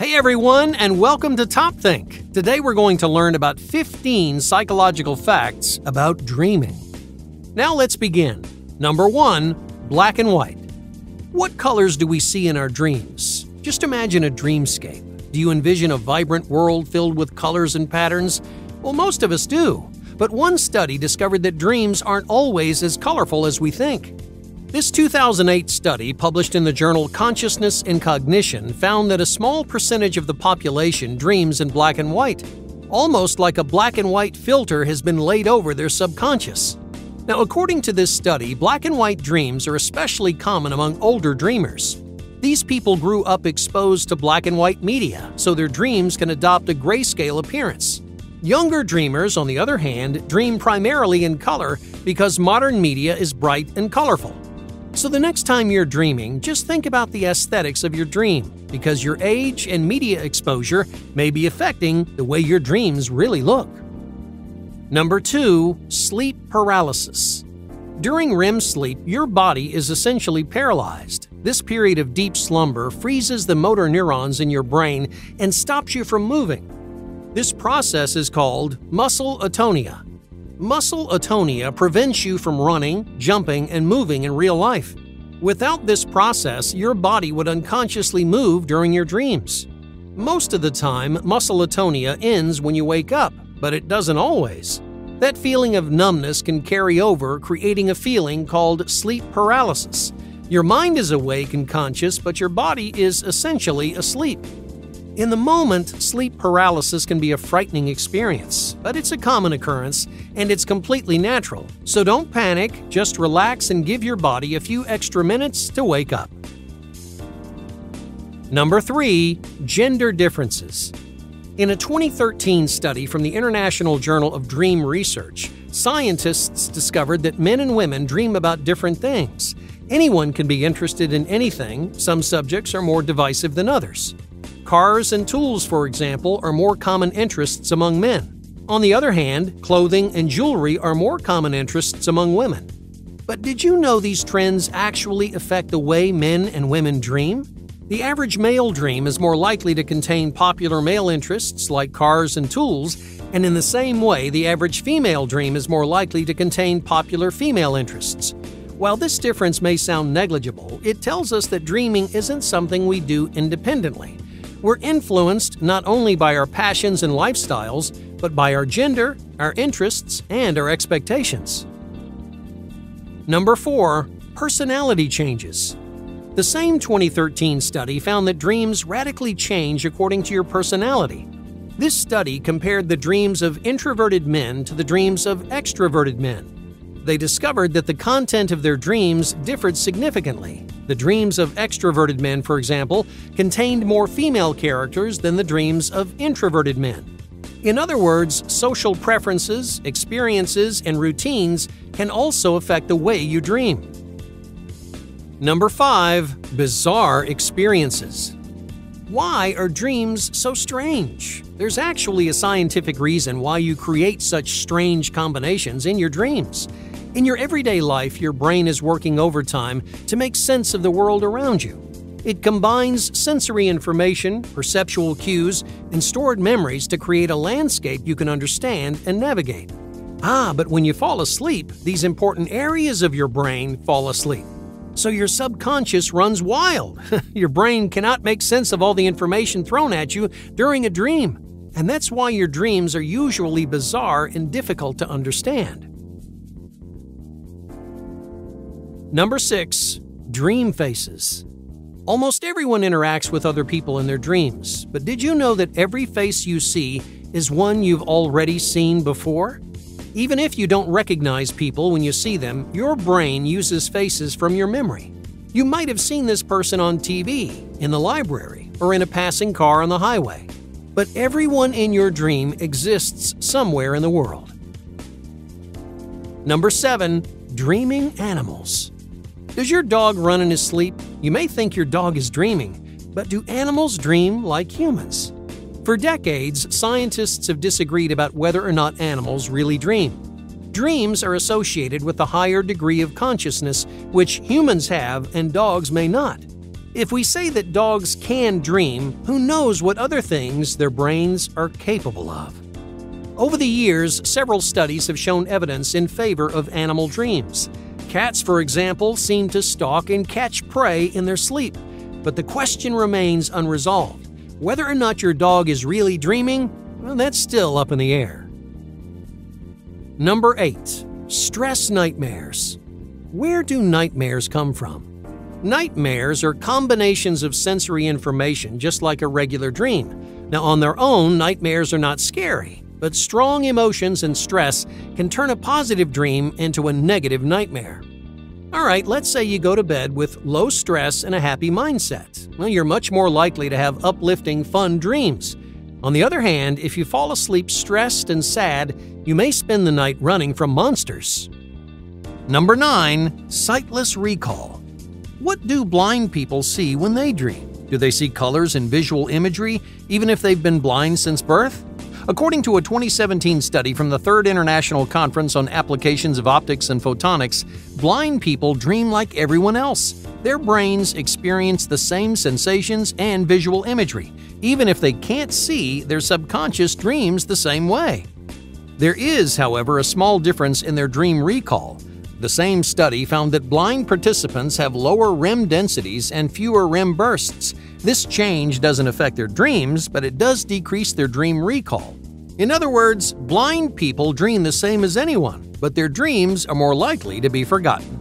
Hey everyone, and welcome to Top Think. Today we're going to learn about 15 psychological facts about dreaming. Now let's begin. Number 1 Black and White. What colors do we see in our dreams? Just imagine a dreamscape. Do you envision a vibrant world filled with colors and patterns? Well, most of us do. But one study discovered that dreams aren't always as colorful as we think. This 2008 study, published in the journal Consciousness and Cognition, found that a small percentage of the population dreams in black and white, almost like a black and white filter has been laid over their subconscious. Now, according to this study, black and white dreams are especially common among older dreamers. These people grew up exposed to black and white media, so their dreams can adopt a grayscale appearance. Younger dreamers, on the other hand, dream primarily in color because modern media is bright and colorful. So the next time you're dreaming, just think about the aesthetics of your dream, because your age and media exposure may be affecting the way your dreams really look. Number 2. Sleep paralysis. During REM sleep, your body is essentially paralyzed. This period of deep slumber freezes the motor neurons in your brain and stops you from moving. This process is called muscle atonia Muscle atonia prevents you from running, jumping, and moving in real life. Without this process, your body would unconsciously move during your dreams. Most of the time, muscle atonia ends when you wake up, but it doesn't always. That feeling of numbness can carry over, creating a feeling called sleep paralysis. Your mind is awake and conscious, but your body is essentially asleep. In the moment, sleep paralysis can be a frightening experience, but it's a common occurrence and it's completely natural. So don't panic, just relax and give your body a few extra minutes to wake up. Number 3. Gender Differences. In a 2013 study from the International Journal of Dream Research, scientists discovered that men and women dream about different things. Anyone can be interested in anything, some subjects are more divisive than others. Cars and tools, for example, are more common interests among men. On the other hand, clothing and jewelry are more common interests among women. But did you know these trends actually affect the way men and women dream? The average male dream is more likely to contain popular male interests like cars and tools, and in the same way, the average female dream is more likely to contain popular female interests. While this difference may sound negligible, it tells us that dreaming isn't something we do independently. We're influenced not only by our passions and lifestyles, but by our gender, our interests, and our expectations. Number 4. Personality changes. The same 2013 study found that dreams radically change according to your personality. This study compared the dreams of introverted men to the dreams of extroverted men. They discovered that the content of their dreams differed significantly, the dreams of extroverted men, for example, contained more female characters than the dreams of introverted men. In other words, social preferences, experiences, and routines can also affect the way you dream. Number 5. Bizarre experiences. Why are dreams so strange? There's actually a scientific reason why you create such strange combinations in your dreams. In your everyday life, your brain is working overtime to make sense of the world around you. It combines sensory information, perceptual cues, and stored memories to create a landscape you can understand and navigate. Ah, but when you fall asleep, these important areas of your brain fall asleep. So your subconscious runs wild. your brain cannot make sense of all the information thrown at you during a dream. And that's why your dreams are usually bizarre and difficult to understand. Number 6. Dream Faces. Almost everyone interacts with other people in their dreams, but did you know that every face you see is one you've already seen before? Even if you don't recognize people when you see them, your brain uses faces from your memory. You might have seen this person on TV, in the library, or in a passing car on the highway. But everyone in your dream exists somewhere in the world. Number 7. Dreaming Animals. Does your dog run in his sleep? You may think your dog is dreaming, but do animals dream like humans? For decades, scientists have disagreed about whether or not animals really dream. Dreams are associated with a higher degree of consciousness, which humans have and dogs may not. If we say that dogs can dream, who knows what other things their brains are capable of? Over the years, several studies have shown evidence in favor of animal dreams. Cats, for example, seem to stalk and catch prey in their sleep. But the question remains unresolved. Whether or not your dog is really dreaming, well, that's still up in the air. Number 8. Stress Nightmares Where do nightmares come from? Nightmares are combinations of sensory information just like a regular dream. Now, on their own, nightmares are not scary but strong emotions and stress can turn a positive dream into a negative nightmare. Alright, let's say you go to bed with low stress and a happy mindset. Well, you're much more likely to have uplifting, fun dreams. On the other hand, if you fall asleep stressed and sad, you may spend the night running from monsters. Number 9. Sightless Recall What do blind people see when they dream? Do they see colors and visual imagery, even if they've been blind since birth? According to a 2017 study from the Third International Conference on Applications of Optics and Photonics, blind people dream like everyone else. Their brains experience the same sensations and visual imagery. Even if they can't see, their subconscious dreams the same way. There is, however, a small difference in their dream recall. The same study found that blind participants have lower REM densities and fewer REM bursts. This change doesn't affect their dreams, but it does decrease their dream recall. In other words, blind people dream the same as anyone, but their dreams are more likely to be forgotten.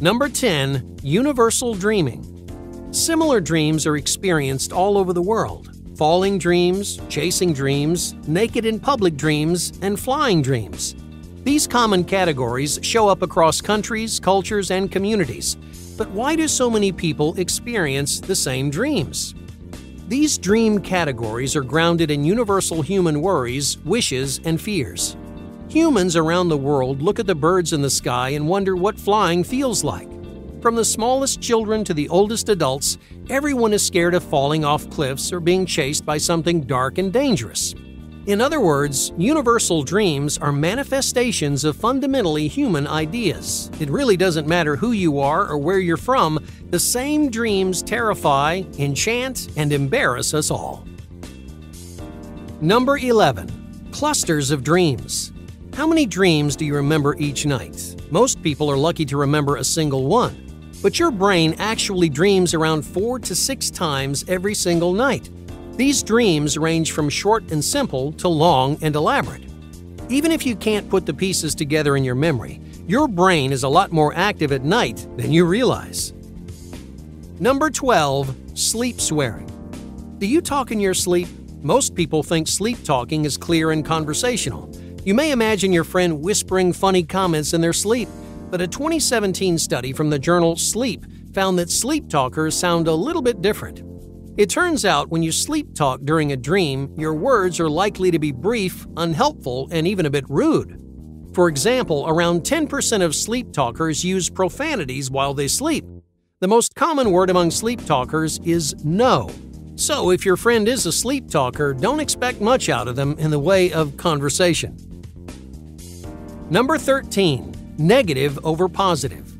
Number 10. Universal Dreaming Similar dreams are experienced all over the world falling dreams, chasing dreams, naked in public dreams, and flying dreams. These common categories show up across countries, cultures, and communities. But why do so many people experience the same dreams? These dream categories are grounded in universal human worries, wishes, and fears. Humans around the world look at the birds in the sky and wonder what flying feels like. From the smallest children to the oldest adults, everyone is scared of falling off cliffs or being chased by something dark and dangerous. In other words, universal dreams are manifestations of fundamentally human ideas. It really doesn't matter who you are or where you're from, the same dreams terrify, enchant, and embarrass us all. Number 11. Clusters of Dreams. How many dreams do you remember each night? Most people are lucky to remember a single one. But your brain actually dreams around four to six times every single night. These dreams range from short and simple to long and elaborate. Even if you can't put the pieces together in your memory, your brain is a lot more active at night than you realize. Number 12. Sleep swearing. Do you talk in your sleep? Most people think sleep talking is clear and conversational. You may imagine your friend whispering funny comments in their sleep, but a 2017 study from the journal Sleep found that sleep talkers sound a little bit different. It turns out when you sleep talk during a dream, your words are likely to be brief, unhelpful, and even a bit rude. For example, around 10% of sleep talkers use profanities while they sleep. The most common word among sleep talkers is no. So, if your friend is a sleep talker, don't expect much out of them in the way of conversation. Number 13. Negative over positive.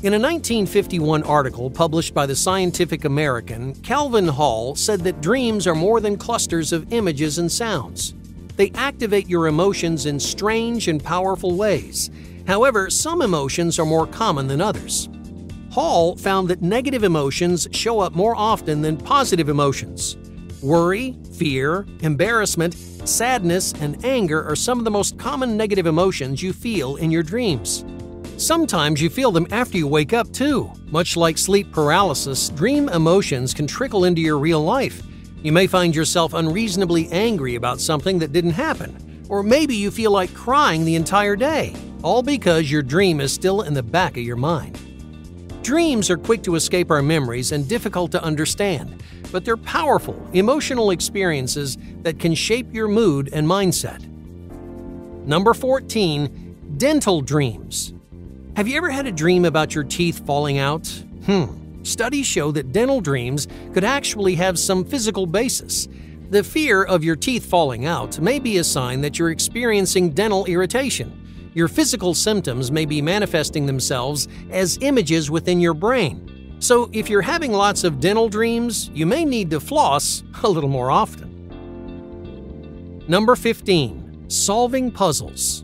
In a 1951 article published by the Scientific American, Calvin Hall said that dreams are more than clusters of images and sounds. They activate your emotions in strange and powerful ways. However, some emotions are more common than others. Hall found that negative emotions show up more often than positive emotions. Worry, fear, embarrassment, sadness, and anger are some of the most common negative emotions you feel in your dreams. Sometimes you feel them after you wake up, too. Much like sleep paralysis, dream emotions can trickle into your real life. You may find yourself unreasonably angry about something that didn't happen, or maybe you feel like crying the entire day, all because your dream is still in the back of your mind. Dreams are quick to escape our memories and difficult to understand, but they're powerful, emotional experiences that can shape your mood and mindset. Number 14. Dental Dreams have you ever had a dream about your teeth falling out? Hmm. Studies show that dental dreams could actually have some physical basis. The fear of your teeth falling out may be a sign that you're experiencing dental irritation. Your physical symptoms may be manifesting themselves as images within your brain. So, if you're having lots of dental dreams, you may need to floss a little more often. Number 15. Solving puzzles.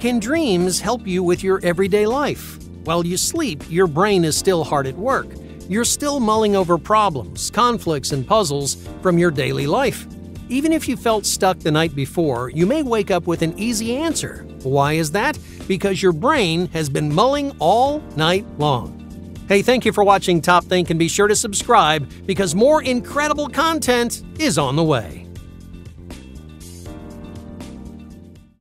Can dreams help you with your everyday life? While you sleep, your brain is still hard at work. You're still mulling over problems, conflicts, and puzzles from your daily life. Even if you felt stuck the night before, you may wake up with an easy answer. Why is that? Because your brain has been mulling all night long. Hey, thank you for watching Top Think and be sure to subscribe because more incredible content is on the way.